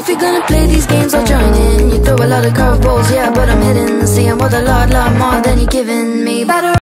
If you're gonna play these games, I'll join in. You throw a lot of curveballs, yeah, but I'm hitting. See, I'm worth a lot, lot more than you're giving me. Better